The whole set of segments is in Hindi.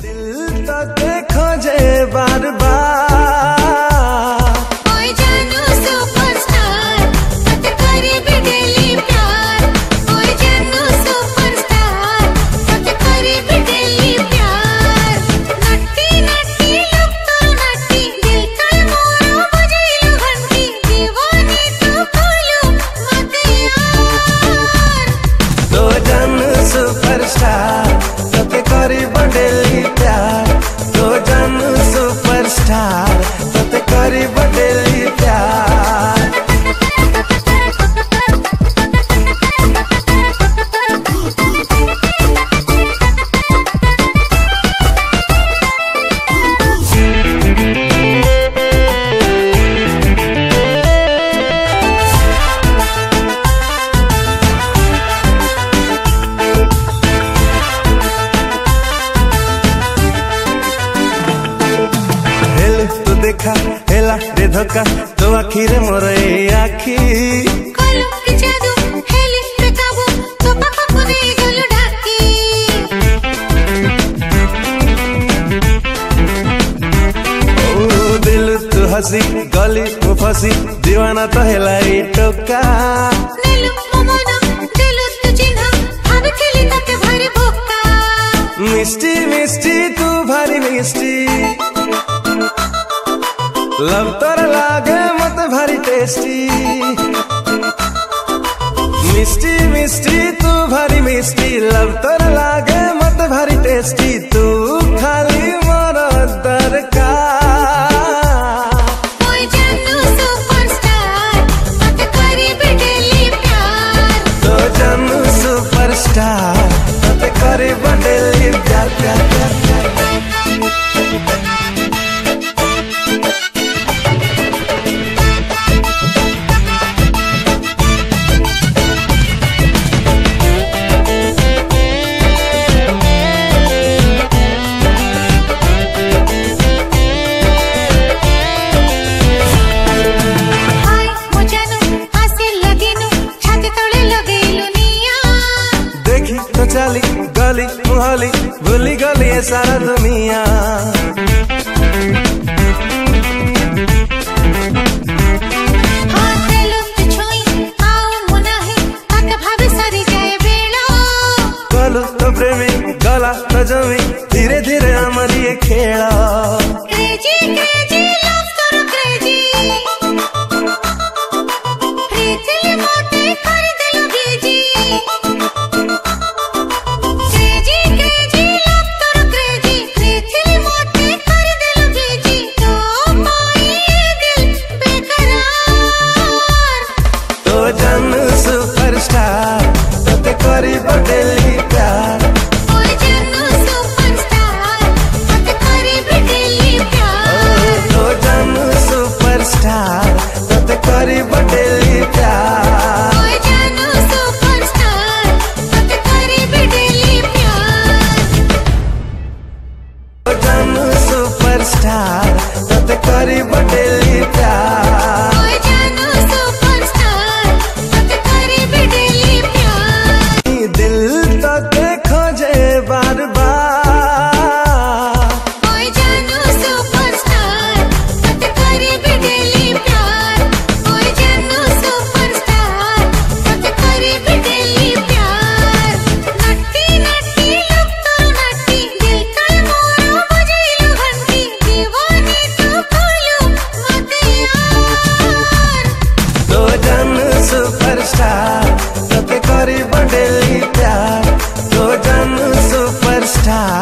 दिल तो देखो जे बार बार। देखा हेला रे धोखा तो आखी। मोर ए आखी कलो तो दिल तू गली मु फंसी दीवाना तो हेलाई टोका। नीलू मोमना तू चिन्हा खेली भारी भोका। मिष्टी मिष्टी तू मिष्टी। लव तोर लागे, मत भारी टेस्टी मिस्टी मिस्टी तू भारी मिस्टी लव तोर लागे, मत भारी टेस्टी तू। गली मोहाली भूली गली है सारा दुनिया। तो प्रेमी गला तो जमी धीरे धीरे हमारी खेला time.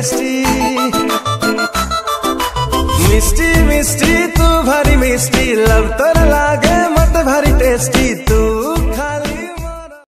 टेस्टी मिस्टी मिस्टी तू भारी मिस्टी। लव तोर लागे मत भारी टेस्टी